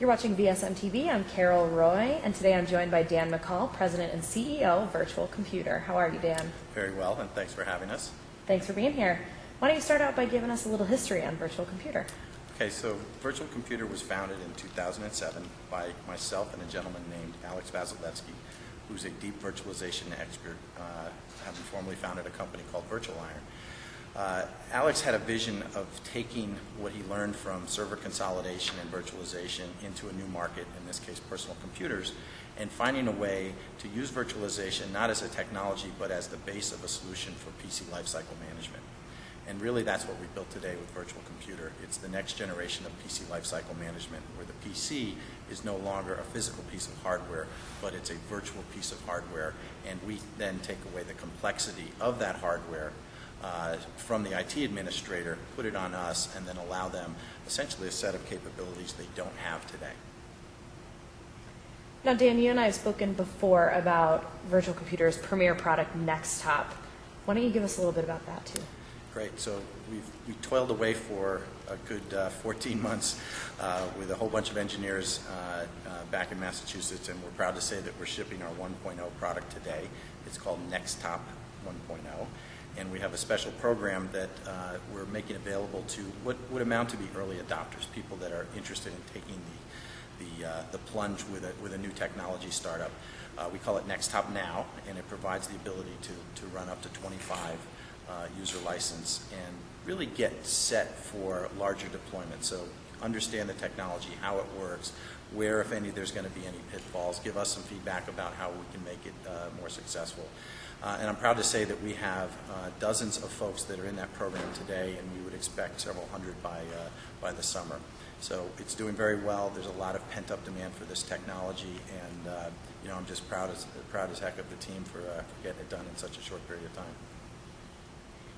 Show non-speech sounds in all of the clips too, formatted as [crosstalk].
You're watching VSM TV. I'm Carol Roy, and today I'm joined by Dan McCall, President and CEO of Virtual Computer. How are you, Dan? Very well, and thanks for having us. Thanks for being here. Why don't you start out by giving us a little history on Virtual Computer? Okay, so Virtual Computer was founded in 2007 by myself and a gentleman named Alex Vasilevsky, who's a deep virtualization expert, uh, having formerly founded a company called Virtual Iron. Uh, Alex had a vision of taking what he learned from server consolidation and virtualization into a new market, in this case personal computers, and finding a way to use virtualization not as a technology but as the base of a solution for PC lifecycle management. And really that's what we built today with Virtual Computer. It's the next generation of PC lifecycle management where the PC is no longer a physical piece of hardware, but it's a virtual piece of hardware. And we then take away the complexity of that hardware uh, from the IT administrator, put it on us, and then allow them essentially a set of capabilities they don't have today. Now, Dan, you and I have spoken before about Virtual Computer's premier product, NxTop. Why don't you give us a little bit about that, too? Great. So we've we toiled away for a good uh, 14 months uh, with a whole bunch of engineers uh, uh, back in Massachusetts, and we're proud to say that we're shipping our 1.0 product today. It's called NxTop 1.0 and we have a special program that uh, we're making available to what would amount to be early adopters, people that are interested in taking the, the, uh, the plunge with a, with a new technology startup. Uh, we call it NxTop Now, and it provides the ability to, to run up to 25 uh, user license and really get set for larger deployment. So understand the technology, how it works, where, if any, there's going to be any pitfalls, give us some feedback about how we can make it uh, more successful. Uh, and I'm proud to say that we have uh, dozens of folks that are in that program today, and we would expect several hundred by, uh, by the summer. So it's doing very well. There's a lot of pent-up demand for this technology, and uh, you know I'm just proud as proud as heck of the team for, uh, for getting it done in such a short period of time.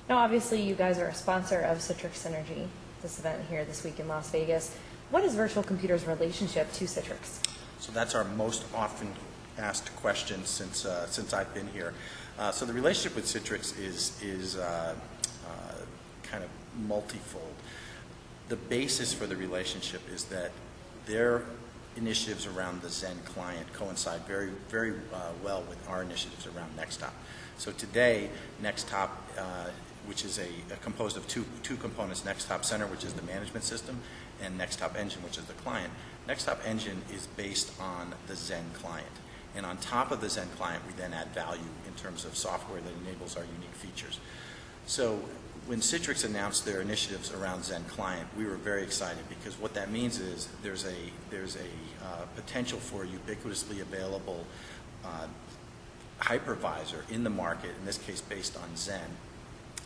Now, obviously, you guys are a sponsor of Citrix Synergy, this event here this week in Las Vegas. What is Virtual Computer's relationship to Citrix? So that's our most often asked question since uh, since I've been here. Uh, so the relationship with Citrix is, is uh, uh, kind of multifold. The basis for the relationship is that their initiatives around the Xen client coincide very, very uh, well with our initiatives around NxTop. So today, NxTop, uh, which is a, a, composed of two, two components, NxTop Center, which is the management system, and NxTop Engine, which is the client. NxTop Engine is based on the Xen client. And on top of the Xen client, we then add value in terms of software that enables our unique features. So when Citrix announced their initiatives around Xen Client, we were very excited because what that means is there's a there's a uh, potential for a ubiquitously available uh, hypervisor in the market, in this case based on Xen,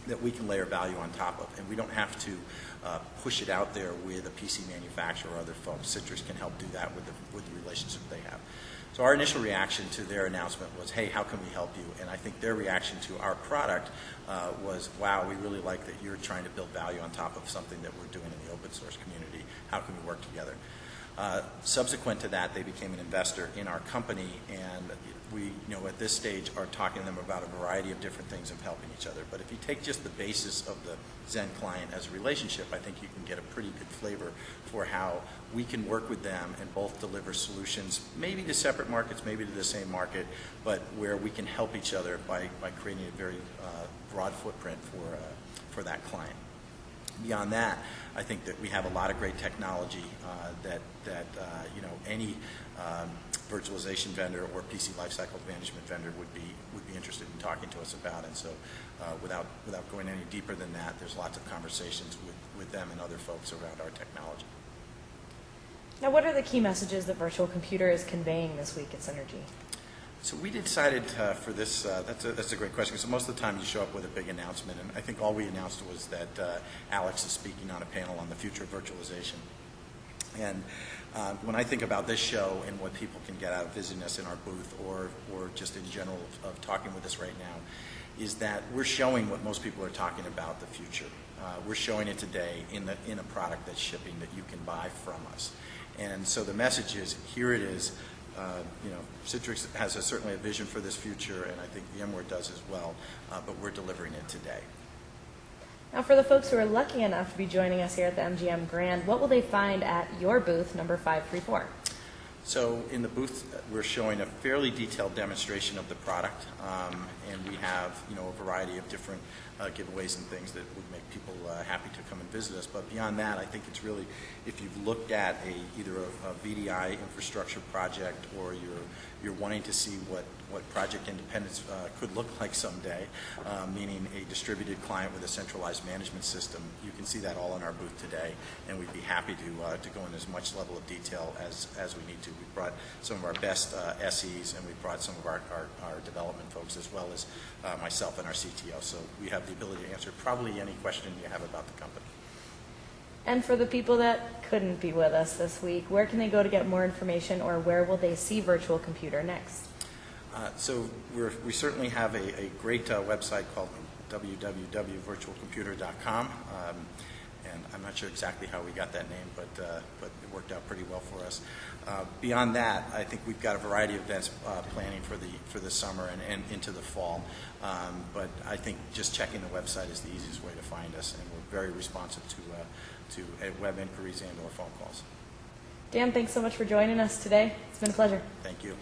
that we can layer value on top of, and we don't have to uh, push it out there with a PC manufacturer or other folks. Citrix can help do that with the with the relationship they have. So our initial reaction to their announcement was, hey, how can we help you? And I think their reaction to our product uh, was, wow, we really like that you're trying to build value on top of something that we're doing in the open source community. How can we work together? Uh, subsequent to that, they became an investor in our company, and know, at this stage are talking to them about a variety of different things of helping each other. But if you take just the basis of the Xen client as a relationship, I think you can get a pretty good flavor for how we can work with them and both deliver solutions, maybe to separate markets, maybe to the same market, but where we can help each other by, by creating a very uh, broad footprint for, uh, for that client. Beyond that, I think that we have a lot of great technology uh, that, that uh, you know, any um, virtualization vendor or PC lifecycle management vendor would be would be interested in talking to us about. And so, uh, without without going any deeper than that, there's lots of conversations with, with them and other folks around our technology. Now, what are the key messages that Virtual Computer is conveying this week at Synergy? So we decided uh, for this, uh, that's, a, that's a great question, so most of the time you show up with a big announcement, and I think all we announced was that uh, Alex is speaking on a panel on the future of virtualization. And uh, when I think about this show and what people can get out of visiting us in our booth or, or just in general of, of talking with us right now, is that we're showing what most people are talking about the future. Uh, we're showing it today in, the, in a product that's shipping that you can buy from us. And so the message is, here it is. Uh, you know, Citrix has a, certainly a vision for this future, and I think VMware does as well, uh, but we're delivering it today. Now, for the folks who are lucky enough to be joining us here at the MGM Grand, what will they find at your booth, number 534? So in the booth, we're showing a fairly detailed demonstration of the product, um, and we have, you know, a variety of different uh, giveaways and things that would make people uh, happy to come and visit us. But beyond that, I think it's really, if you've looked at a, either a, a VDI infrastructure project or you're, you're wanting to see what, what Project Independence uh, could look [laughs] like someday, uh, meaning a distributed client with a centralized management system, you can see that all in our booth today, and we'd be happy to, uh, to go in as much level of detail as, as we need to. We brought some of our best uh, SEs, and we brought some of our, our, our development folks, as well as myself and our CTO. So we have the ability to answer probably any question you have about the company. And for the people that couldn't be with us this week, where can they go to get more information or where will they see Virtual Computer next? Uh, So we're, we certainly have a, a great uh, website called www.virtualcomputer.com. Um, and I'm not sure exactly how we got that name, but, uh, but it worked out pretty well for us. Uh, beyond that, I think we've got a variety of events uh, planning for the, for the summer and, and into the fall. Um, but I think just checking the website is the easiest way to find us, and we're very responsive to, uh, to uh, web inquiries and or phone calls. Dan, thanks so much for joining us today. It's been a pleasure. Thank you.